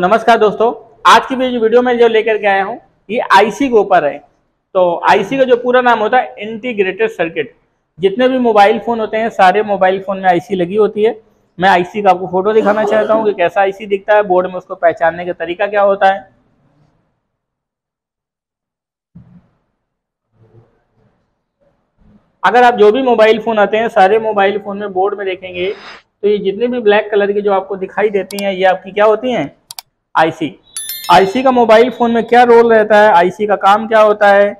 नमस्कार दोस्तों, आज की जो वीडियो में जो लेकर के आया हूँ, ये आईसी के ऊपर है। तो आईसी का जो पूरा नाम होता है इंटीग्रेटेड सर्किट जितने भी मोबाइल फ़ोन होते हैं, सारे मोबाइल फ़ोन में आईसी लगी होती है। मैं आईसी का आपको फ़ोटो दिखाना चाहता हूँ कि कैसा आईसी दिखता है बोर्ड में उसको पहचानने का तरीका क्या होता है। अगर आप जो भी मोबाइल फ़ोन आते हैं, सारे मोबाइल फ़ोन में बोर्ड में देखेंगे तो ये जितने भी ब्लैक कलर की जो आपको दिखाई देती हैं, ये आपकी क्या होती हैं? आईसी आईसी का मोबाइल फ़ोन में क्या रोल रहता है? आईसी का काम क्या होता है?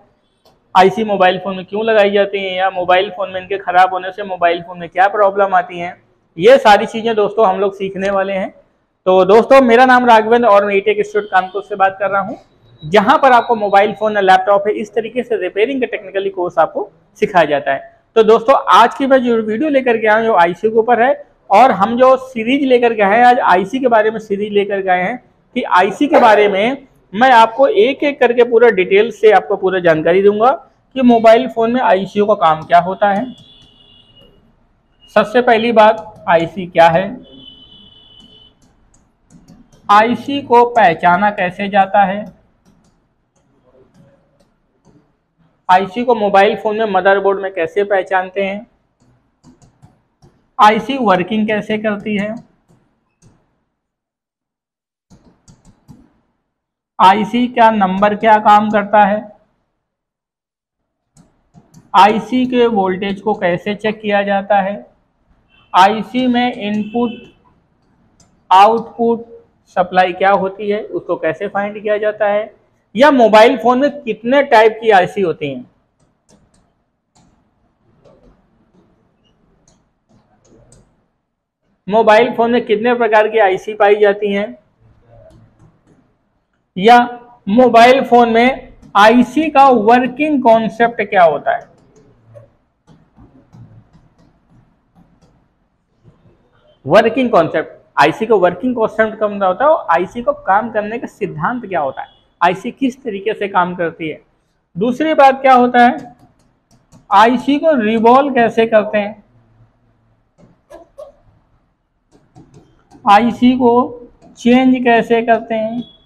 आईसी मोबाइल फ़ोन में क्यों लगाई जाती है या मोबाइल फ़ोन में इनके ख़राब होने से मोबाइल फ़ोन में क्या प्रॉब्लम आती हैं? ये सारी चीज़ें दोस्तों हम लोग सीखने वाले हैं। तो दोस्तों, मेरा नाम राघवेंद्र और मैं ईटेक इंस्टीट्यूट कानपुर से बात कर रहा हूँ। जहाँ पर आपको मोबाइल फ़ोन या लैपटॉप है, इस तरीके से रिपेयरिंग का टेक्निकली कोर्स आपको सिखाया जाता है। तो दोस्तों, आज की मैं जो वीडियो लेकर के आया हूँ, जो आईसी के ऊपर है, और हम जो सीरीज़ लेकर गए हैं, आज आईसी के बारे में सीरीज़ लेकर गए हैं कि आईसी के बारे में मैं आपको एक एक करके पूरा डिटेल से आपको पूरा जानकारी दूँगा कि मोबाइल फ़ोन में आईसीयू का काम क्या होता है। सबसे पहली बात आईसी क्या है? आईसी को पहचाना कैसे जाता है? आईसी को मोबाइल फ़ोन में मदरबोर्ड में कैसे पहचानते हैं? आईसी वर्किंग कैसे करती है? आईसी का नंबर क्या काम करता है? आईसी के वोल्टेज को कैसे चेक किया जाता है? आईसी में इनपुट आउटपुट सप्लाई क्या होती है, उसको कैसे फाइंड किया जाता है? या मोबाइल फ़ोन में कितने टाइप की आईसी होती हैं? मोबाइल फ़ोन में कितने प्रकार की आईसी पाई जाती हैं? या मोबाइल फ़ोन में आईसी का वर्किंग कॉन्सेप्ट क्या होता है? वर्किंग कॉन्सेप्ट आईसी का वर्किंग कॉन्सेप्ट कम होता है और आईसी को काम करने का सिद्धांत क्या होता है? आईसी किस तरीके से काम करती है? दूसरी बात क्या होता है? आईसी को रिवॉल्व कैसे करते हैं? आईसी को चेंज कैसे करते हैं?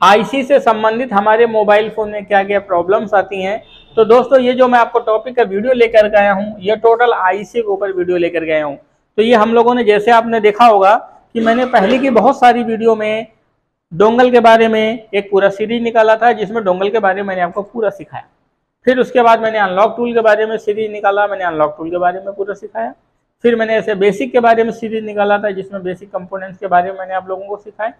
आईसी से संबंधित हमारे मोबाइल फ़ोन में क्या क्या प्रॉब्लम्स आती हैं। तो दोस्तों, ये जो मैं आपको टॉपिक का वीडियो लेकर गया हूँ, ये टोटल आईसी के ऊपर वीडियो लेकर गया हूँ। तो ये हम लोगों ने, जैसे आपने देखा होगा कि मैंने पहले की बहुत सारी वीडियो में डोंगल के बारे में एक पूरा सीरीज़ निकाला था, जिसमें डोंगल के बारे में मैंने आपको पूरा सिखाया। फिर उसके बाद मैंने अनलॉक टूल के बारे में सीरीज़ निकाला, मैंने अनलॉक टूल के बारे में पूरा सिखाया। फिर मैंने ऐसे बेसिक के बारे में सीरीज़ निकाला था, जिसमें बेसिक कंपोनेंट्स के बारे में मैंने आप लोगों को सिखाया।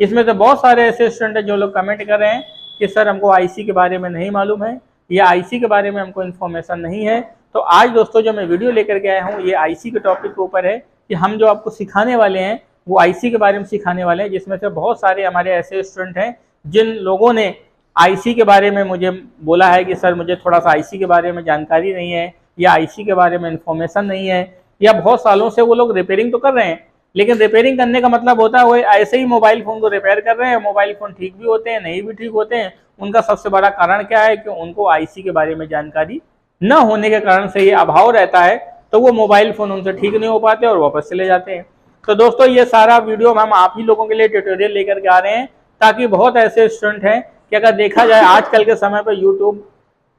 इसमें से बहुत सारे ऐसे स्टूडेंट हैं जो लोग कमेंट कर रहे हैं कि सर हमको आईसी के बारे में नहीं मालूम है, या आईसी के बारे में हमको इन्फॉर्मेशन नहीं है। तो आज दोस्तों, जो मैं वीडियो लेकर के आया हूँ, ये आईसी के टॉपिक के ऊपर है कि हम जो आपको सिखाने वाले हैं, वो आईसी के बारे में सिखाने वाले हैं, जिसमें से बहुत सारे हमारे ऐसे स्टूडेंट हैं, जिन लोगों ने आईसी के बारे में मुझे बोला है कि सर मुझे थोड़ा सा आईसी के बारे में जानकारी नहीं है, या आईसी के बारे में इन्फॉर्मेशन नहीं है, या बहुत सालों से वो लोग रिपेयरिंग तो कर रहे हैं लेकिन रिपेयरिंग करने का मतलब होता है वो ऐसे ही मोबाइल फ़ोन को रिपेयर कर रहे हैं मोबाइल फ़ोन ठीक भी होते हैं, नहीं भी ठीक होते हैं। उनका सबसे बड़ा कारण क्या है कि उनको आईसी के बारे में जानकारी न होने के कारण से ये अभाव रहता है तो वो मोबाइल फ़ोन उनसे ठीक नहीं हो पाते और वापस चले जाते हैं। तो दोस्तों, ये सारा वीडियो हम आप ही लोगों के लिए ट्यूटोरियल लेकर के आ रहे हैं, ताकि बहुत ऐसे स्टूडेंट हैं कि अगर देखा जाए आजकल के समय पर यूट्यूब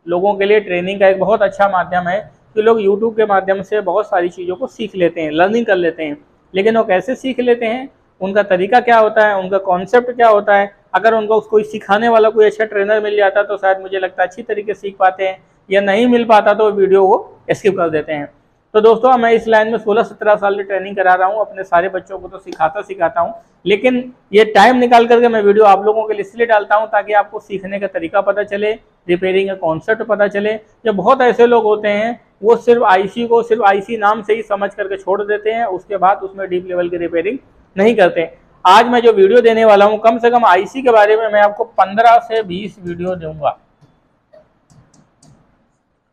लोगों के लिए ट्रेनिंग का एक बहुत अच्छा माध्यम है कि लोग यूट्यूब के माध्यम से बहुत सारी चीज़ों को सीख लेते हैं लर्निंग कर लेते हैं। लेकिन वो कैसे सीख लेते हैं? उनका तरीका क्या होता है? उनका कॉन्सेप्ट क्या होता है? अगर उनको कोई सिखाने वाला, कोई अच्छा ट्रेनर मिल जाता तो शायद मुझे लगता है अच्छी तरीके सीख पाते हैं या नहीं मिल पाता तो वीडियो को स्किप कर देते हैं। तो दोस्तों, मैं इस लाइन में 16-17 साल की ट्रेनिंग करा रहा हूँ। अपने सारे बच्चों को तो सिखाता सिखाता हूँ। लेकिन ये टाइम निकाल करके मैं वीडियो आप लोगों के लिए इसलिए डालता हूँ ताकि आपको सीखने का तरीका पता चले रिपेयरिंग का कॉन्सेप्ट पता चले। जो बहुत ऐसे लोग होते हैं वो सिर्फ़ आईसी को सिर्फ़ आईसी नाम से ही समझ करके छोड़ देते हैं, उसके बाद उसमें डीप लेवल की रिपेयरिंग नहीं करते। आज मैं जो वीडियो देने वाला हूँ, कम से कम आईसी के बारे में मैं आपको पंद्रह से बीस वीडियो दूँगा।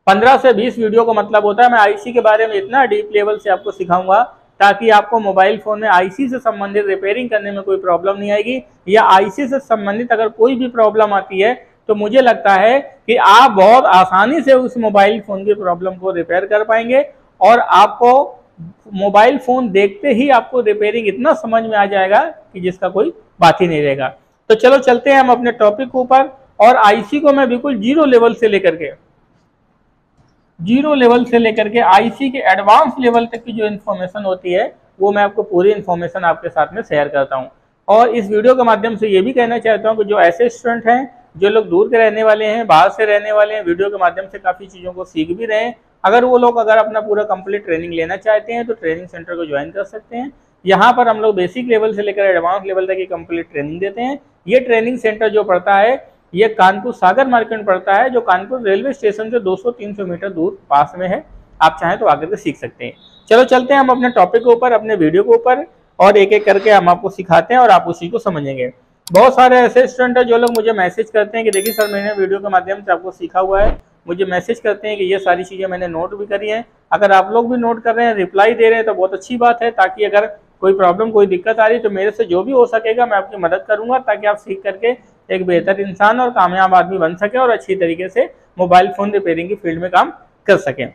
पंद्रह से बीस वीडियो का मतलब होता है मैं आईसी के बारे में इतना डीप लेवल से आपको सिखाऊँगा, ताकि आपको मोबाइल फ़ोन में आईसी से संबंधित रिपेयरिंग करने में कोई प्रॉब्लम नहीं आएगी, या आईसी से संबंधित अगर कोई भी प्रॉब्लम आती है तो मुझे लगता है कि आप बहुत आसानी से उस मोबाइल फ़ोन की प्रॉब्लम को रिपेयर कर पाएँगे और आपको मोबाइल फ़ोन देखते ही आपको रिपेयरिंग इतना समझ में आ जाएगा कि जिसका कोई बात ही नहीं रहेगा। तो चलो चलते हैं हम अपने टॉपिक ऊपर और आईसी को मैं बिल्कुल ज़ीरो लेवल से लेकर के ज़ीरो लेवल से लेकर के आईसी के एडवांस लेवल तक की जो इन्फॉर्मेशन होती है, वो मैं आपको पूरी इन्फॉर्मेशन आपके साथ में शेयर करता हूँ। और इस वीडियो के माध्यम से ये भी कहना चाहता हूँ कि जो ऐसे स्टूडेंट हैं जो लोग दूर के रहने वाले हैं, बाहर से रहने वाले हैं, वीडियो के माध्यम से काफ़ी चीज़ों को सीख भी रहे हैं। अगर वो लोग अगर अपना पूरा कंप्लीट ट्रेनिंग लेना चाहते हैं तो ट्रेनिंग सेंटर को ज्वाइन कर सकते हैं। यहाँ पर हम लोग बेसिक लेवल से लेकर एडवांस लेवल तक की कंप्लीट ट्रेनिंग देते हैं। ये ट्रेनिंग सेंटर जो पड़ता है, ये कानपुर सागर मार्केट पड़ता है, जो कानपुर रेलवे स्टेशन से 200-300 मीटर दूर पास में है। आप चाहें तो आकर के सीख सकते हैं। चलो चलते हैं हम अपने टॉपिक के ऊपर, अपने वीडियो के ऊपर, और एक एक करके हम आपको सिखाते हैं और आप उसी को समझेंगे। बहुत सारे ऐसे स्टूडेंट है जो लोग मुझे मैसेज करते हैं कि देखिए सर मैंने वीडियो के माध्यम से आपको सीखा हुआ है। मुझे मैसेज करते हैं कि ये सारी चीज़ें मैंने नोट भी करी हैं। अगर आप लोग भी नोट कर रहे हैं रिप्लाई दे रहे हैं तो बहुत अच्छी बात है, ताकि अगर कोई प्रॉब्लम कोई दिक्कत आ रही तो मेरे से जो भी हो सकेगा, मैं आपकी मदद करूँगा, ताकि आप सीख करके एक बेहतर इंसान और कामयाब आदमी बन सके और अच्छी तरीके से मोबाइल फ़ोन रिपेयरिंग की फ़ील्ड में काम कर सकें।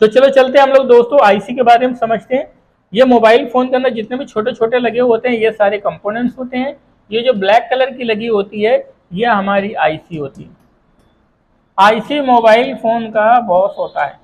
तो चलो चलते हैं हम लोग दोस्तों आईसी के बारे में समझते हैं। ये मोबाइल फ़ोन के अंदर जितने भी छोटे छोटे लगे होते हैं, ये सारे कंपोनेंट्स होते हैं। ये जो ब्लैक कलर की लगी होती है, ये हमारी आईसी होती है। आईसी मोबाइल फ़ोन का बॉस होता है।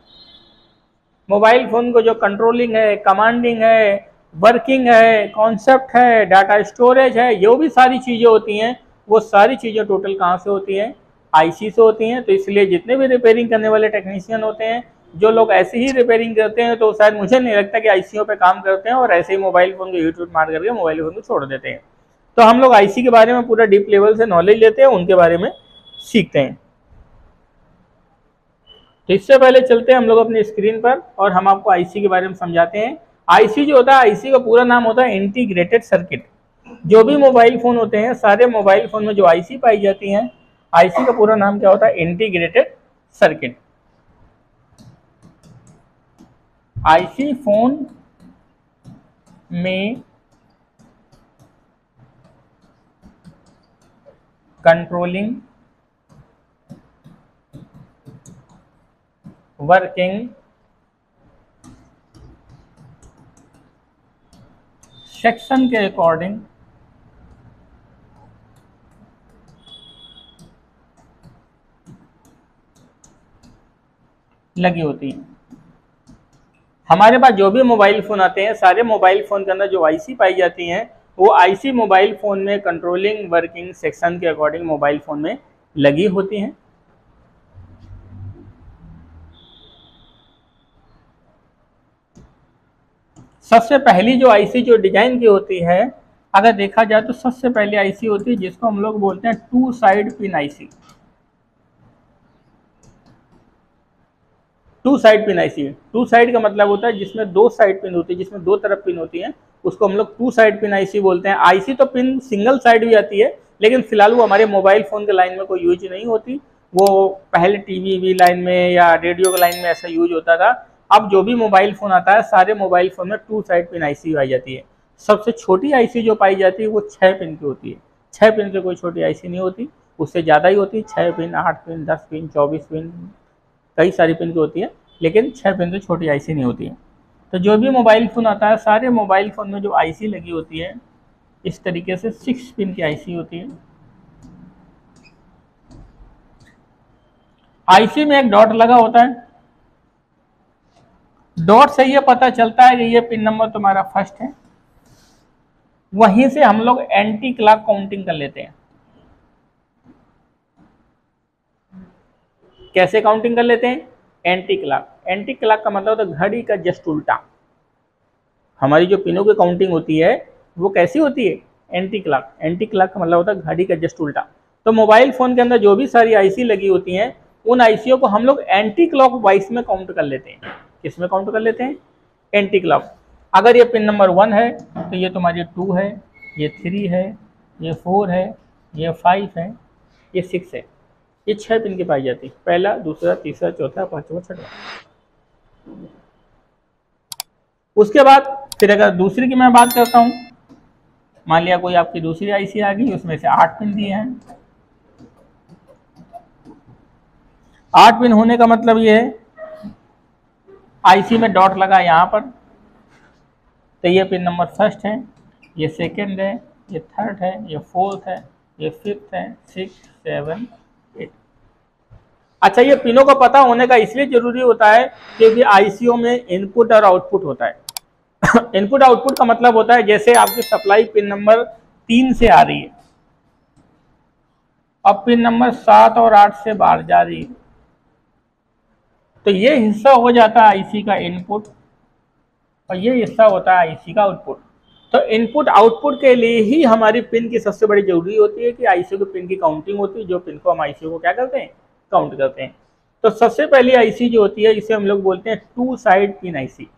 मोबाइल फ़ोन को जो कंट्रोलिंग है कमांडिंग है वर्किंग है कॉन्सेप्ट है डाटा स्टोरेज है जो भी सारी चीज़ें होती हैं। वो सारी चीज़ें टोटल कहाँ से होती हैं? आईसी से होती हैं। तो इसलिए जितने भी रिपेयरिंग करने वाले टेक्नीशियन होते हैं, जो लोग ऐसे ही रिपेयरिंग करते हैं तो शायद मुझे नहीं लगता कि आईसीओ पे काम करते हैं और ऐसे ही मोबाइल फ़ोन को यूट्यूब मार करके मोबाइल फ़ोन को छोड़ देते हैं। तो हम लोग आईसी के बारे में पूरा डीप लेवल से नॉलेज लेते हैं, उनके बारे में सीखते हैं। तो इससे पहले चलते हैं हम लोग अपने स्क्रीन पर और हम आपको आईसी के बारे में समझाते हैं। आईसी जो होता है आईसी का पूरा नाम होता है इंटीग्रेटेड सर्किट जो भी मोबाइल फ़ोन होते हैं, सारे मोबाइल फ़ोन में जो आईसी पाई जाती हैं आईसी का पूरा नाम क्या होता है? इंटीग्रेटेड सर्किट आईसी फ़ोन में कंट्रोलिंग वर्किंग सेक्शन के अकॉर्डिंग लगी होती है। हमारे पास जो भी मोबाइल फ़ोन आते हैं, सारे मोबाइल फ़ोन के अंदर जो आईसी पाई जाती हैं वो आईसी मोबाइल फ़ोन में कंट्रोलिंग वर्किंग सेक्शन के अकॉर्डिंग मोबाइल फ़ोन में लगी होती हैं। सबसे पहली जो आईसी जो डिज़ाइन की होती है, अगर देखा जाए तो सबसे पहली आईसी होती है जिसको हम लोग बोलते हैं two side pin IC two side pin IC two side का मतलब होता है जिसमें दो साइड पिन होती है, जिसमें दो तरफ़ पिन होती है, उसको हम लोग टू साइड पिन आईसी बोलते हैं। आईसी तो पिन सिंगल साइड भी आती है, लेकिन फ़िलहाल वो हमारे मोबाइल फ़ोन के लाइन में कोई यूज़ नहीं होती। वो पहले टीवी वी लाइन में या रेडियो के लाइन में ऐसा यूज़ होता था। अब जो भी मोबाइल फ़ोन आता है, सारे मोबाइल फ़ोन में टू साइड पिन आईसी पाई जाती है। सबसे छोटी आईसी जो पाई जाती है, वो छः पिन की होती है। छः पिन की कोई छोटी आईसी नहीं होती, उससे ज़्यादा ही होती है। छः पिन, आठ पिन, दस पिन, चौबीस पिन कई सारी पिन की होती है, लेकिन छः पिन से छोटी आईसी नहीं होती है। तो जो भी मोबाइल फ़ोन आता है, सारे मोबाइल फ़ोन में जो आईसी लगी होती है, इस तरीके से सिक्स पिन की आईसी होती है। आईसी में एक डॉट लगा होता है। डॉट से ये पता चलता है कि ये पिन नंबर तुम्हारा फ़र्स्ट है। वहीं से हम लोग एंटी क्लॉक काउंटिंग कर लेते हैं। कैसे काउंटिंग कर लेते हैं? एंटी क्लाक एंटी क्लाक का मतलब होता है घड़ी का जस्ट उल्टा। हमारी जो पिनों की काउंटिंग होती है, वो कैसी होती है? एंटी क्लाक एंटी क्लाक का मतलब होता है घड़ी का जस्ट उल्टा। तो मोबाइल फ़ोन के अंदर जो भी सारी आईसी लगी होती हैं, उन आईसीओ को हम लोग एंटी क्लॉक वाइस में काउंट कर लेते हैं। किसमें काउंट कर लेते हैं? एंटी क्लॉक अगर ये पिन नंबर वन है तो ये तुम्हारी टू है, ये थ्री है, ये फोर है, ये फाइव है, ये सिक्स है। ये छह पिन की पाई जाती। है पहला, दूसरा, तीसरा, चौथा, पांचवा, छठवा। उसके बाद, फिर अगर दूसरी की मैं बात करता हूँ, मान लिया कोई आपकी दूसरी आईसी आ गई, उसमें से आठ पिन दिए हैं। आठ पिन होने का मतलब ये है आईसी में डॉट लगा यहाँ पर तो ये पिन नंबर फ़र्स्ट है, ये सेकंड है, ये थर्ड है, ये फोर्थ है, ये फिफ्थ है, सिक्स, सेवन अच्छा ये पिनों का पता होने का इसलिए ज़रूरी होता है क्योंकि आईसीओ में इनपुट और आउटपुट होता है। इनपुट आउटपुट का मतलब होता है जैसे आपकी सप्लाई पिन नंबर तीन से आ रही है। अब पिन नंबर सात और आठ से बाहर जा रही है। तो ये हिस्सा हो जाता है आईसी का इनपुट और ये हिस्सा होता है आईसी का आउटपुट तो इनपुट आउटपुट के लिए ही हमारी पिन की सबसे बड़ी ज़रूरी होती है कि आईसी को पिन की काउंटिंग होती है, जो पिन को हम आईसी को क्या करते हैं? काउंट करते हैं। तो सबसे पहली आईसी जो होती है, इसे हम लोग बोलते हैं टू साइड पिन आईसी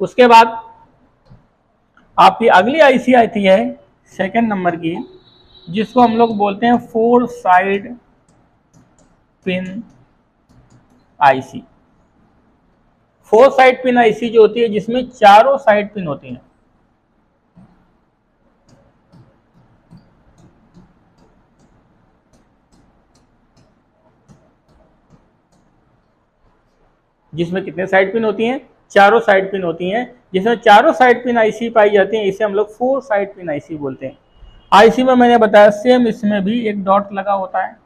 उसके बाद आपकी अगली आईसी आती है सेकंड नंबर की, जिसको हम लोग बोलते हैं four side pin IC four side pin IC जो होती है जिसमें चारों साइड पिन होती हैं। जिसमें कितने साइड पिन होती हैं? चारों साइड पिन होती हैं। जिसमें चारों साइड पिन आईसी पाई जाती हैं, इसे हम लोग फोर साइड पिन आईसी बोलते हैं। आईसी में मैंने बताया सेम इसमें भी एक डॉट लगा होता है।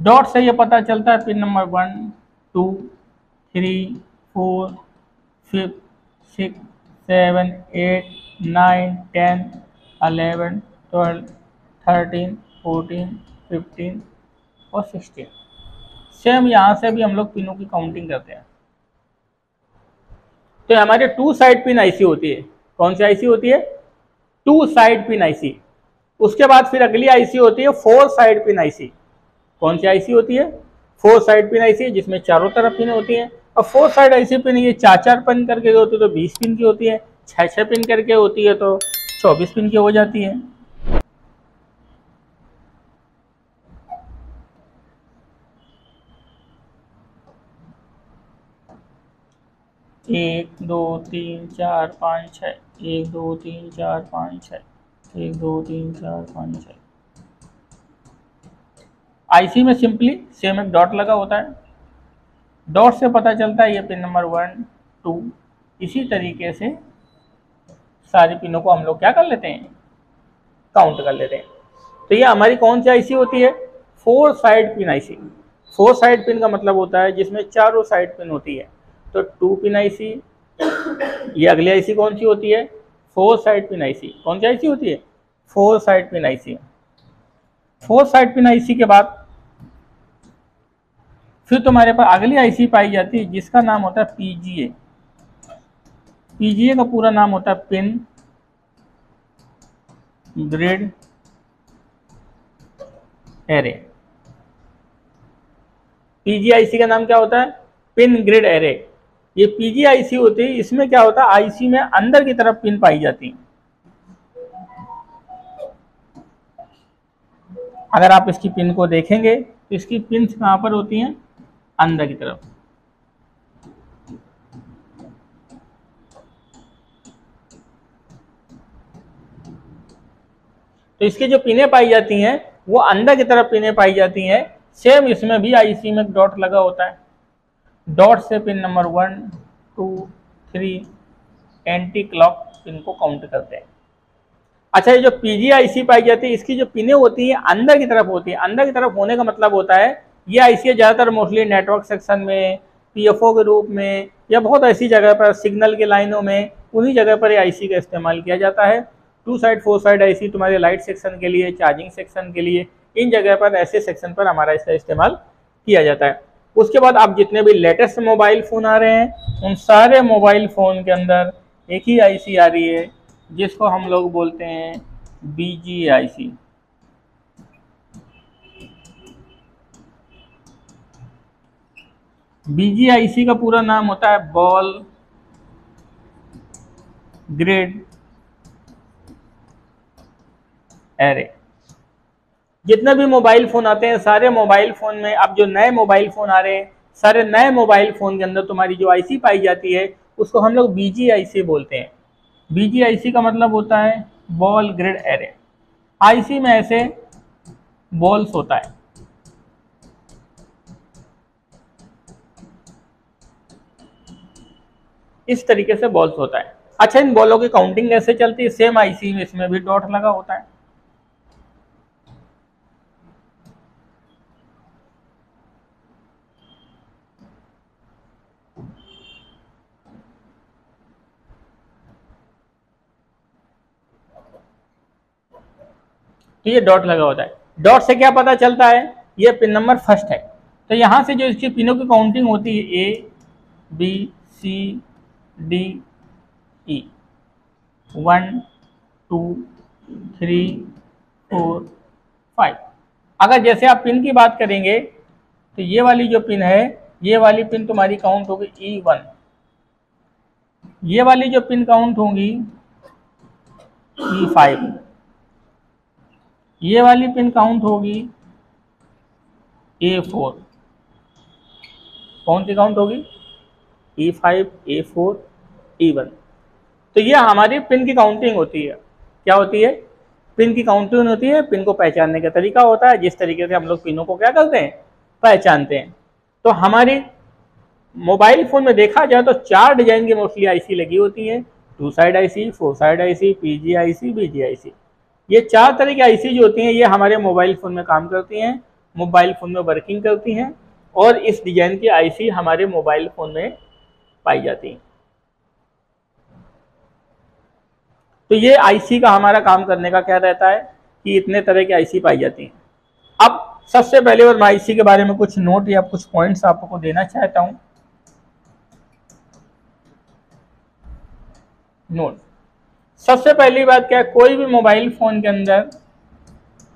डॉट से ये पता चलता है pin number one two three four fifth six seven eight nine ten eleven twelve thirteen fourteen fifteen और सिक्सटीन सेम यहाँ से भी हम लोग पिनों की काउंटिंग करते हैं। तो हमारे टू साइड पिन आईसी होती है। कौन सी आईसी होती है? टू साइड पिन आईसी उसके बाद फिर अगली आईसी होती है फोर साइड पिन आईसी कौन सी आईसी होती है? फोर साइड पिन आईसी जिसमें चारों तरफ़ पिन होती है। और फोर साइड ऐसी पिन, ये चार चार पिन करके होती है तो बीस पिन की होती है। छः छः पिन करके होती है तो चौबीस पिन की हो जाती है। एक, दो, तीन, चार, पाँच छः एक, दो, तीन, चार, पाँच छः एक, दो, तीन, चार, पाँच छः आईसी में सिंपली सेम एक डॉट लगा होता है। डॉट से पता चलता है ये पिन नंबर वन टू इसी तरीके से सारी पिनों को हम लोग क्या कर लेते हैं? काउंट कर लेते हैं। तो ये हमारी कौन सी आईसी होती है? Four side pin IC four side pin का मतलब होता है जिसमें चारों साइड पिन होती है। तो टू पिन आईसी ये अगली आईसी कौन सी होती है? फोर साइड पिन आईसी कौन सी आईसी होती है? Four side pin IC four side pin IC के बाद। फिर तुम्हारे पास अगली आईसी पाई जाती है, जिसका नाम होता है पीजीए पीजीए का पूरा नाम होता है पिन ग्रिड एरे पीजीआईसी का नाम क्या होता है? पिन ग्रिड एरे ये पीजीआईसी होती है, इसमें क्या होता है? आईसी में अंदर की तरफ़ पिन पाई जाती है। अगर आप इसकी पिन को देखेंगे तो इसकी पिन कहाँ पर होती हैं? अंदर की तरफ़। तो इसकी जो पिने पाई जाती हैं, वो अंदर की तरफ़ पिने पाई जाती हैं। सेम इसमें भी आईसी में डॉट लगा होता है। डॉट से pin number one, two, three, anticlockwise pin को काउंट करते हैं। अच्छा ये जो पीजीआईसी पाई जाती है, इसकी जो पिने होती हैं, अंदर की तरफ़ होती है। अंदर की तरफ़ होने का मतलब होता है, ये IC ज़्यादातर मोस्टली नेटवर्क सेक्शन में पीएफओ के रूप में, या बहुत ऐसी जगह पर सिग्नल के लाइनों में, उन्हीं जगह पर ये आईसी का इस्तेमाल किया जाता है। Two side four side IC तुम्हारे लाइट सेक्शन के लिए चार्जिंग सेक्शन के लिए, इन जगह पर, ऐसे सेक्शन पर हमारा इसका इस्तेमाल किया जाता है। उसके बाद आप जितने भी लेटेस्ट मोबाइल फ़ोन आ रहे हैं, उन सारे मोबाइल फ़ोन के अंदर एक ही आईसी आ रही है। जिसको हम लोग बोलते हैं बी जी आई सी बीजीआईसी का पूरा नाम होता है बॉल ग्रेड एरे। जितने भी मोबाइल फ़ोन आते हैं, सारे मोबाइल फ़ोन में अब जो नए मोबाइल फ़ोन आ रहे हैं, सारे नए मोबाइल फ़ोन के अंदर तुम्हारी जो आईसी पाई जाती है, उसको हम लोग बीजीआईसी बोलते हैं। बीजीआईसी का मतलब होता है बॉल ग्रिड एरे आईसी में ऐसे बॉल्स होता है। इस तरीके से बॉल्स होता है। अच्छा इन बॉलों की काउंटिंग कैसे चलती है? सेम आईसी में, इसमें भी डॉट लगा होता है। तो ये डॉट लगा होता है। डॉट से क्या पता चलता है? ये पिन नंबर फ़र्स्ट है। तो यहाँ से जो इसकी पिनों की काउंटिंग होती है A B C D E one two three four five अगर जैसे आप पिन की बात करेंगे तो ये वाली जो पिन है, ये वाली पिन तुम्हारी काउंट होगी ई वन ये वाली जो पिन काउंट होंगी ई फाइव ये वाली पिन काउंट होगी ए फोर कौन सी काउंट होगी? A five A four E one तो ये हमारी पिन की काउंटिंग होती है। क्या होती है? पिन की काउंटिंग होती है, पिन को पहचानने का तरीका होता है। जिस तरीके से हम लोग पिनों को क्या करते हैं? पहचानते हैं। तो हमारी मोबाइल फ़ोन में देखा जाए तो चार डिज़ाइन की मोस्टली आईसी लगी होती है। Two side IC four side IC PG IC BG IC ये चार तरह की आईसी जो होती हैं। ये हमारे मोबाइल फ़ोन में काम करती हैं मोबाइल फ़ोन में वर्किंग करती हैं और इस डिज़ाइन की आईसी हमारे मोबाइल फ़ोन में पाई जाती हैं। तो ये आईसी का हमारा काम करने का क्या रहता है कि इतने तरह की आईसी पाई जाती हैं। अब सबसे पहले और मैं आईसी के बारे में कुछ नोट या कुछ पॉइंट्स आपको देना चाहता हूँ। नोट सबसे पहली बात क्या है? कोई भी मोबाइल फ़ोन के अंदर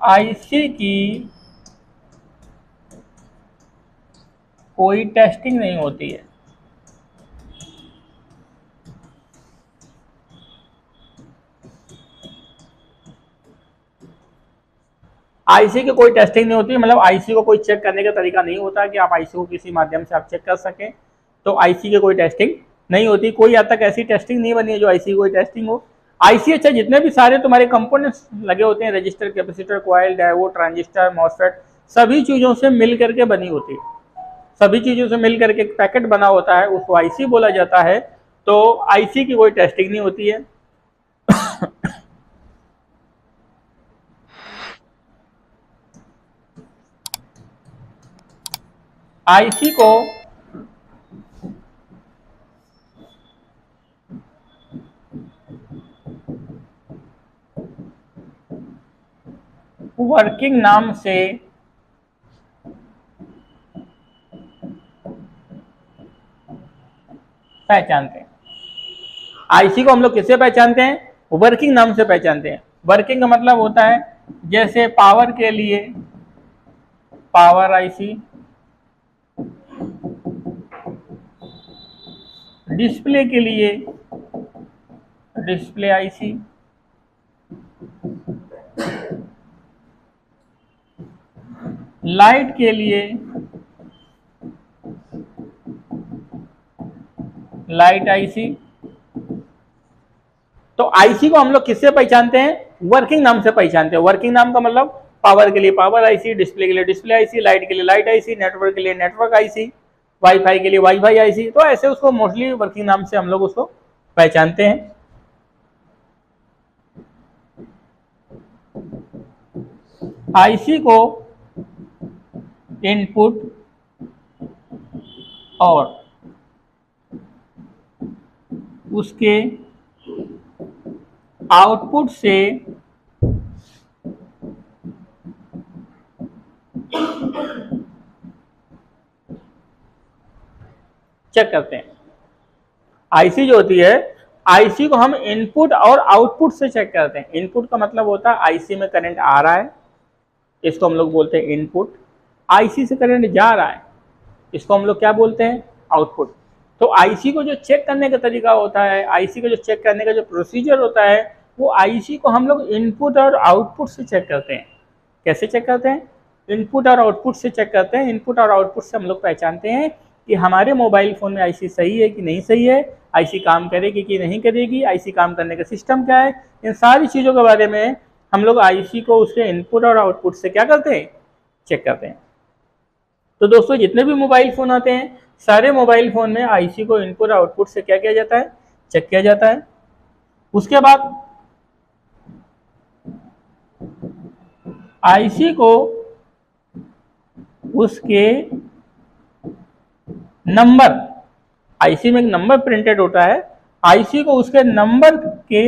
आईसी की कोई टेस्टिंग नहीं होती है। आईसी की कोई टेस्टिंग नहीं होती मतलब आईसी को कोई चेक करने का तरीका नहीं होता कि आप आईसी को किसी माध्यम से आप चेक कर सकें। तो आईसी की कोई टेस्टिंग नहीं होती। कोई आज तक ऐसी टेस्टिंग नहीं बनी है जो आईसी की कोई टेस्टिंग हो। आईसी अच्छा जितने भी सारे तुम्हारे कंपोनेंट्स लगे होते हैं register capacitor coil diode transistor MOSFET सभी चीज़ों से मिल करके बनी होती है। सभी चीज़ों से मिल करके एक पैकेट बना होता है, उसको आईसी बोला जाता है तो आईसी की कोई टेस्टिंग नहीं होती है। आईसी को वर्किंग नाम से पहचानते हैं। आईसी को हम लोग किससे पहचानते हैं? वर्किंग नाम से पहचानते हैं। वर्किंग का मतलब होता है जैसे पावर के लिए पावर आईसी डिस्प्ले के लिए डिस्प्ले आईसी लाइट के लिए लाइट आईसी तो आईसी को हम लोग किससे पहचानते हैं? वर्किंग नाम से पहचानते हैं। वर्किंग नाम का मतलब पावर के लिए पावर आईसी डिस्प्ले के लिए डिस्प्ले आईसी लाइट के लिए लाइट आईसी नेटवर्क के लिए नेटवर्क आईसी वाईफाई के लिए वाईफाई आईसी तो ऐसे उसको मोस्टली वर्किंग नाम से हम लोग उसको पहचानते हैं। आईसी को इनपुट और उसके आउटपुट से चेक करते हैं। आईसी जो होती है आईसी को हम इनपुट और आउटपुट से चेक करते हैं। इनपुट का मतलब होता है आईसी में करंट आ रहा है, इसको हम लोग बोलते हैं इनपुट आईसी से करंट जा रहा है, इसको हम लोग क्या बोलते हैं? आउटपुट तो आईसी को जो चेक करने का तरीका होता है आईसी को जो चेक करने का जो प्रोसीजर होता है, वो आईसी को हम लोग इनपुट और आउटपुट से चेक करते हैं। कैसे चेक करते हैं? इनपुट और आउटपुट से चेक करते हैं। इनपुट और आउटपुट से हम लोग पहचानते हैं कि हमारे मोबाइल फ़ोन में आईसी सही है कि नहीं सही है आईसी काम करेगी कि नहीं करेगी आईसी काम करने का सिस्टम क्या है? इन सारी चीज़ों के बारे में हम लोग आईसी को उसके इनपुट और आउटपुट से क्या करते हैं? चेक करते हैं। तो दोस्तों, जितने भी मोबाइल फ़ोन आते हैं, सारे मोबाइल फ़ोन में आईसी को इनपुट आउटपुट से क्या किया जाता है? चेक किया जाता है। उसके बाद आईसी को उसके नंबर आईसी में एक नंबर प्रिंटेड होता है। आईसी को उसके नंबर के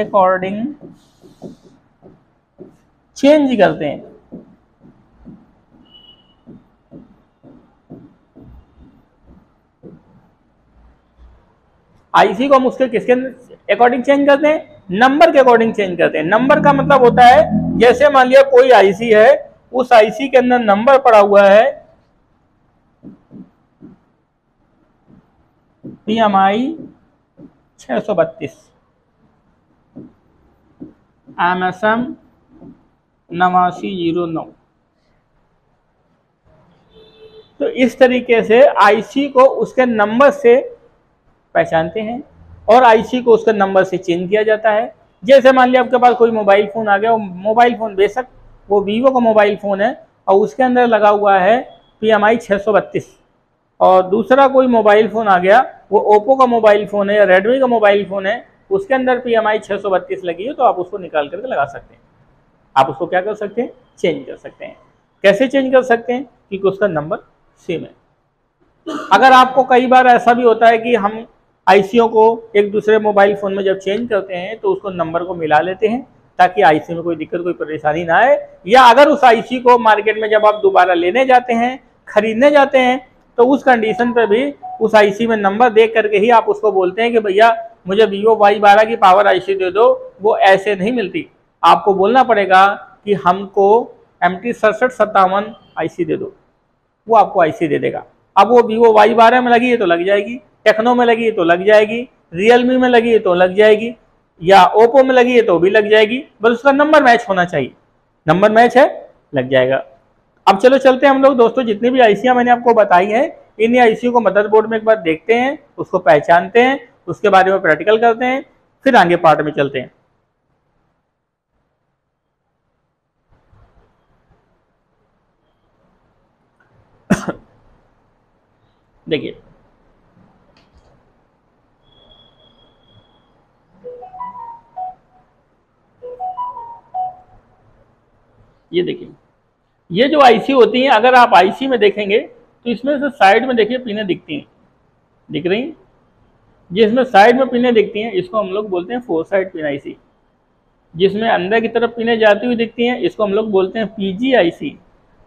अकॉर्डिंग चेंज करते हैं। आईसी को हम उसके किसके अकॉर्डिंग चेंज करते हैं? नंबर के अकॉर्डिंग चेंज करते हैं। नंबर का मतलब होता है, जैसे मान लिया कोई आईसी है, उस आईसी के अंदर नंबर पड़ा हुआ है। पी एम आई छह सौ बत्तीस। एम एस एम नवासी ज़ीरो नौ। तो इस तरीके से आईसी को उसके नंबर से पहचानते हैं और आईसी को उसके नंबर से चेंज किया जाता है। जैसे मान लिया आपके पास कोई मोबाइल फ़ोन आ गया मोबाइल फ़ोन बेशक वो वीवो का मोबाइल फ़ोन है और उसके अंदर लगा हुआ है पी एम और दूसरा कोई मोबाइल फ़ोन आ गया, वो ओप्पो का मोबाइल फ़ोन है या रेडमी का मोबाइल फ़ोन है, उसके अंदर पी एम लगी है तो आप उसको निकाल करके लगा सकते हैं। आप उसको क्या कर सकते हैं? चेंज कर सकते हैं। कैसे चेंज कर सकते हैं? क्योंकि उसका नंबर सेम है। अगर आपको कई बार ऐसा भी होता है कि हम आईसीओ को एक दूसरे मोबाइल फ़ोन में जब चेंज करते हैं तो उसको नंबर को मिला लेते हैं, ताकि आईसी में कोई दिक्कत, कोई परेशानी ना आए। या अगर उस आईसी को मार्केट में जब आप दोबारा लेने जाते हैं, खरीदने जाते हैं तो उस कंडीशन पर भी उस आईसी में नंबर देख करके ही आप उसको बोलते हैं कि भैया, मुझे वीवो वाई बारह की पावर आईसी दे दो, वो ऐसे नहीं मिलती। आपको बोलना पड़ेगा कि हमको एम टी सड़सठ सत्तावन आई दे दो। वो आपको आईसी दे देगा। अब वो वीवो वाई बारह में लगी है तो लग जाएगी। टेक्नो में लगी है तो लग जाएगी, रियलमी में लगी है तो लग जाएगी, या ओप्पो में लगी है तो भी लग जाएगी, बस उसका नंबर मैच होना चाहिए। नंबर मैच है, लग जाएगा। अब चलो चलते हैं हम लोग। दोस्तों, जितनी भी आईसियाँ मैंने आपको बताई हैं, इन आईसी को मदरबोर्ड में एक बार देखते हैं, उसको पहचानते हैं, उसके बारे में प्रैक्टिकल करते हैं, फिर आगे पार्ट में चलते हैं। देखिए ये देखिए। ये जो आईसी होती हैं, अगर आप आईसी में देखेंगे तो इसमें से साइड में देखिए पिने दिखती हैं। दिख रही हैं? जिसमें साइड में पिने दिखती हैं, इसको हम लोग बोलते हैं फोर साइड पिन आईसी जिसमें अंदर की तरफ़ पिने जाती हुई दिखती हैं, इसको हम लोग बोलते हैं पीजी आईसी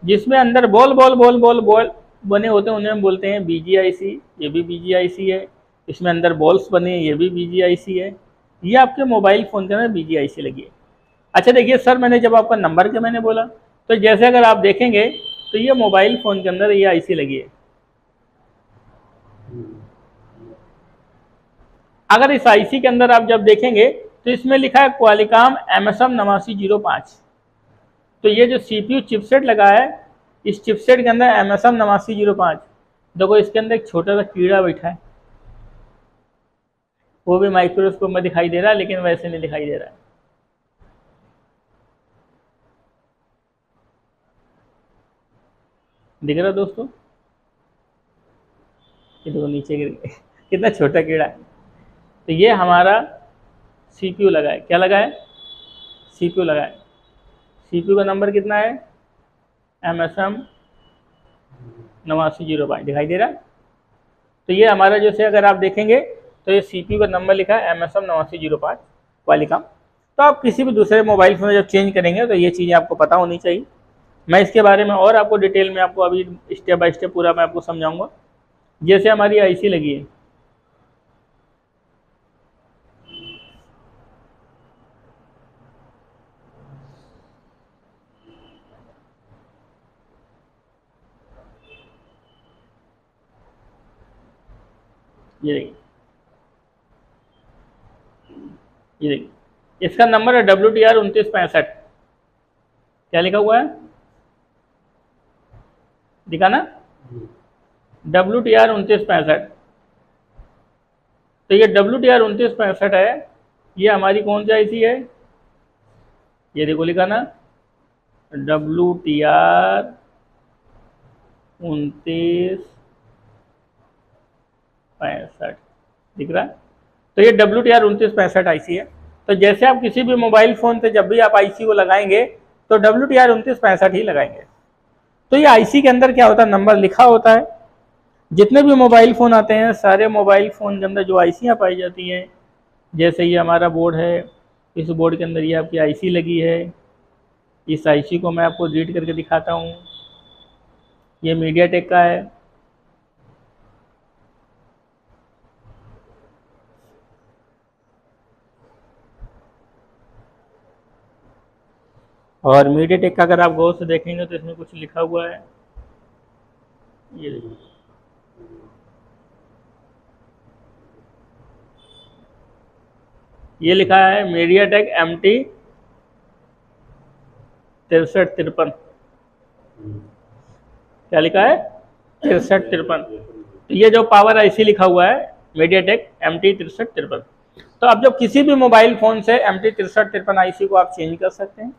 जिसमें अंदर ball ball ball ball ball बने होते हैं, उन्हें हम बोलते हैं बीजी आईसी ये भी बीजी आईसी है। इसमें अंदर बॉल्स बने हैं, ये भी बीजी आईसी है। ये आपके मोबाइल फ़ोन के अंदर बीजी आईसी लगी है। अच्छा देखिए, सर, मैंने जब आपका नंबर के मैंने बोला? तो जैसे अगर आप देखेंगे तो ये मोबाइल फ़ोन के अंदर ये आईसी लगी है। अगर इस आईसी के अंदर आप जब देखेंगे तो इसमें लिखा है क्वालिकाम एम एस एम नवासी ज़ीरो पाँच। तो ये जो सी पी यू चिपसेट लगा है, इस चिपसेट के अंदर एम एस एम नवासी ज़ीरो पाँच। देखो, इसके अंदर एक छोटा सा कीड़ा बैठा है। वो भी माइक्रोस्कोप में दिखाई दे रहा है, लेकिन वैसे नहीं दिखाई दे रहा है। दिख रहा दोस्तों? ये देखो, नीचे गिर गए। कितना छोटा कीड़ा है। तो ये हमारा सीपीयू लगा है। क्या लगा है? सीपीयू लगा है। सीपीयू का नंबर कितना है? एम एस एम नवासी ज़ीरो पाँच दिखाई दे रहा है? तो ये हमारा जैसे अगर आप देखेंगे तो ये सी सीपीयू का नंबर लिखा है एम एस एम नवासी ज़ीरो पाँच वाली काम तो आप किसी भी दूसरे मोबाइल फ़ोन में जब चेंज करेंगे तो ये चीज़ें आपको पता होनी चाहिए। मैं इसके बारे में और आपको डिटेल में आपको अभी स्टेप बाय स्टेप पूरा मैं आपको समझाऊँगा। जैसे हमारी आईसी लगी है। ये देखिए। ये देखिए। इसका नंबर है डब्ल्यू टी आर उनतीस पैंसठ। क्या लिखा हुआ है? दिखा ना? डब्ल्यू टी आर उनतीस पैंसठ। तो ये डब्ल्यू टी आर उनतीस पैंसठ है, ये हमारी कौन सी आईसी है? ये देखो लिखा ना डब्ल्यू टी आर उनतीस पैंसठ, दिख रहा है? तो ये डब्ल्यू टी आर उनतीस पैंसठ आई है। तो जैसे आप किसी भी मोबाइल फ़ोन से जब भी आप आईसी को लगाएँगे तो डब्ल्यू टी आर उनतीस पैंसठ ही लगाएँगे। तो ये आईसी के अंदर क्या होता है? नंबर लिखा होता है। जितने भी मोबाइल फ़ोन आते हैं, सारे मोबाइल फ़ोन के अंदर जो आईसियाँ पाई जाती हैं, जैसे ये हमारा बोर्ड है, इस बोर्ड के अंदर ये आपकी आईसी लगी है। इस आईसी को मैं आपको रीड करके दिखाता हूँ। ये मीडिया टेक का है। और मीडिया टेक का अगर आप गौर से देखेंगे तो इसमें कुछ लिखा हुआ है। ये ये लिखा है मीडिया टेक एम टी तिरसठ तिरपन। क्या लिखा है? तिरसठ तिरपन। तो ये जो पावर आईसी लिखा हुआ है मीडिया टेक एम टी तिरसठ तिरपन। तो अब जब किसी भी मोबाइल फ़ोन से एम टी तिरसठ तिरपन आई को आप चेंज कर सकते हैं।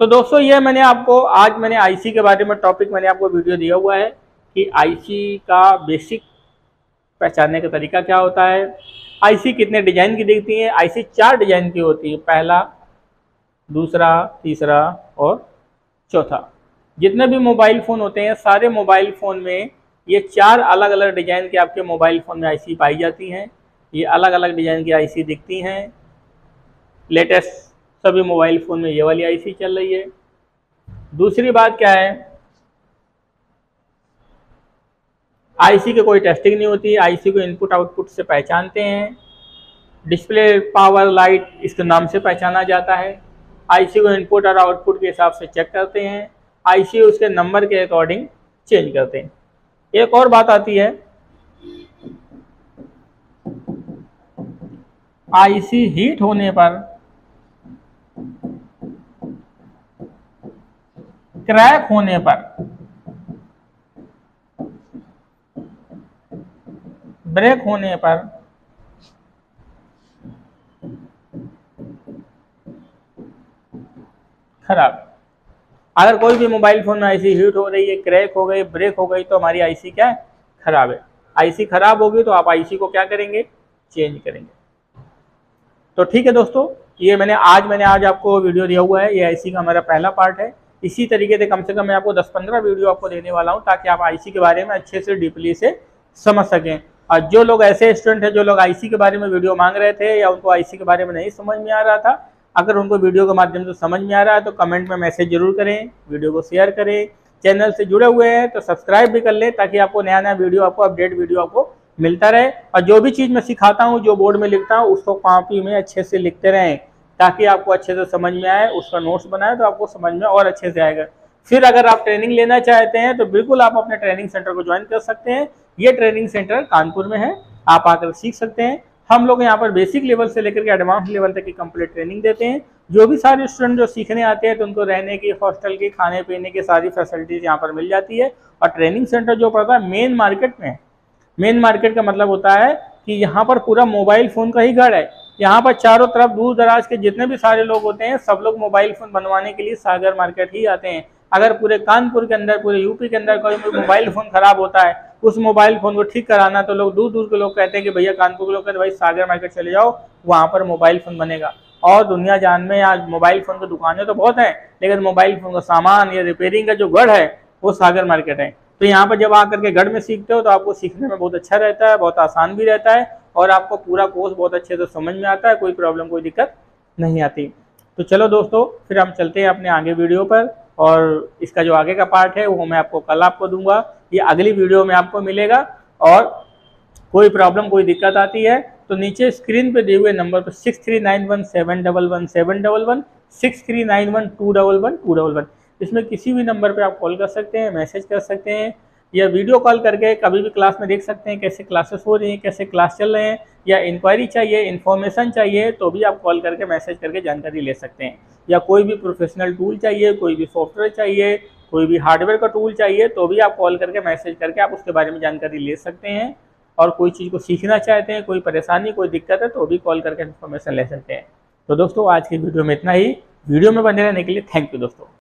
तो दोस्तों, ये मैंने आपको, आज मैंने आईसी के बारे में टॉपिक मैंने आपको वीडियो दिया हुआ है कि आईसी का बेसिक पहचानने का तरीका क्या होता है। आईसी कितने डिज़ाइन की दिखती है? आईसी चार डिज़ाइन की होती है। पहला, दूसरा, तीसरा और चौथा। जितने भी मोबाइल फ़ोन होते हैं, सारे मोबाइल फ़ोन में ये चार अलग अलग डिज़ाइन के आपके मोबाइल फ़ोन में आईसी पाई जाती हैं। ये अलग अलग डिज़ाइन की आईसी दिखती हैं। लेटेस्ट सभी मोबाइल फ़ोन में ये वाली आईसी चल रही है। दूसरी बात क्या है? आईसी की कोई टेस्टिंग नहीं होती आईसी को इनपुट आउटपुट से पहचानते हैं। डिस्प्ले पावर लाइट इसके नाम से पहचाना जाता है। आईसी को इनपुट और आउटपुट के हिसाब से चेक करते हैं। आईसी उसके नंबर के अकॉर्डिंग चेंज करते हैं। एक और बात आती है। आईसी हीट होने पर क्रैक होने पर, ब्रेक होने पर, खराब। अगर कोई भी मोबाइल फ़ोन में आईसी हीट हो रही है, क्रैक हो गई, ब्रेक हो गई तो हमारी आईसी क्या है? खराब है। आईसी खराब होगी तो आप आईसी को क्या करेंगे? चेंज करेंगे। तो ठीक है दोस्तों, ये मैंने, आज मैंने, आज आपको वीडियो दिया हुआ है। ये आईसी का हमारा पहला पार्ट है। इसी तरीके से कम से कम मैं आपको 10-15 वीडियो आपको देने वाला हूँ, ताकि आप आईसी के बारे में अच्छे से डीपली से समझ सकें। और जो लोग ऐसे स्टूडेंट हैं, जो लोग आईसी के बारे में वीडियो मांग रहे थे या उनको आईसी के बारे में नहीं समझ में आ रहा था, अगर उनको वीडियो के माध्यम से समझ में आ रहा है तो कमेंट में मैसेज ज़रूर करें, वीडियो को शेयर करें। चैनल से जुड़े हुए हैं तो सब्सक्राइब भी कर लें, ताकि आपको नया नया वीडियो, आपको अपडेट वीडियो आपको मिलता रहे। और जो भी चीज़ मैं सिखाता हूँ, जो बोर्ड में लिखता हूँ, उसको कॉपी में अच्छे से लिखते रहें। ताकि आपको अच्छे से समझ में आए, उसका नोट्स बनाए तो आपको समझ में और अच्छे से आएगा। फिर अगर आप ट्रेनिंग लेना चाहते हैं तो बिल्कुल आप अपने ट्रेनिंग सेंटर को ज्वाइन कर सकते हैं। ये ट्रेनिंग सेंटर कानपुर में है, आप आकर सीख सकते हैं। हम लोग यहाँ पर बेसिक लेवल से लेकर के एडवांस लेवल तक की कंप्लीट ट्रेनिंग देते हैं। जो भी सारे स्टूडेंट जो सीखने आते हैं तो उनको रहने की हॉस्टल की, खाने पीने की सारी फैसिलिटीज़ यहाँ पर मिल जाती है। और ट्रेनिंग सेंटर जो पड़ता है मेन मार्केट में मेन मार्केट का मतलब होता है कि यहाँ पर पूरा मोबाइल फ़ोन का ही घर है। यहाँ पर चारों तरफ़ दूर दराज के जितने भी सारे लोग होते हैं, सब लोग मोबाइल फ़ोन बनवाने के लिए सागर मार्केट ही आते हैं। अगर पूरे कानपुर के अंदर, पूरे यूपी के अंदर कोई मोबाइल फ़ोन ख़राब होता है, उस मोबाइल फ़ोन को ठीक कराना तो लोग दूर दूर के लोग कहते हैं कि भैया कानपुर के लोग कहते भाई सागर मार्केट चले जाओ, वहाँ पर मोबाइल फ़ोन बनेगा। और दुनिया जान में आज मोबाइल फ़ोन की दुकानें तो बहुत हैं, लेकिन मोबाइल फ़ोन का सामान या रिपेयरिंग का जो गढ़ है, वो सागर मार्केट है। तो यहाँ पर जब आकर के गढ़ में सीखते हो तो आपको सीखने में बहुत अच्छा रहता है, बहुत आसान भी रहता है और आपको पूरा कोर्स बहुत अच्छे से समझ में आता है, कोई प्रॉब्लम, कोई दिक्कत नहीं आती। तो चलो दोस्तों, फिर हम चलते हैं अपने आगे वीडियो पर और इसका जो आगे का पार्ट है, वो मैं आपको कल आपको दूँगा। ये अगली वीडियो में आपको मिलेगा और कोई प्रॉब्लम, कोई दिक्कत आती है तो नीचे स्क्रीन पे दिए हुए नंबर पर six three nine one seven double one seven double one six three nine one two double one two double one इसमें किसी भी नंबर पे आप कॉल कर सकते हैं, मैसेज कर सकते हैं या वीडियो कॉल करके कभी भी क्लास में देख सकते हैं, कैसे क्लासेस हो रही हैं, कैसे क्लास चल रहे हैं, या इंक्वायरी चाहिए इन्फॉर्मेशन चाहिए तो भी आप कॉल करके मैसेज करके जानकारी ले सकते हैं। या कोई भी प्रोफेशनल टूल चाहिए, कोई भी सॉफ्टवेयर चाहिए, कोई भी हार्डवेयर का टूल चाहिए तो भी आप कॉल करके मैसेज करके आप उसके बारे में जानकारी ले सकते हैं। और कोई चीज़ को सीखना चाहते हैं, कोई परेशानी, कोई दिक्कत है तो भी कॉल करके इन्फॉर्मेशन ले सकते हैं। तो दोस्तों, आज की वीडियो में इतना ही। वीडियो में बने रहने के लिए थैंक यू दोस्तों।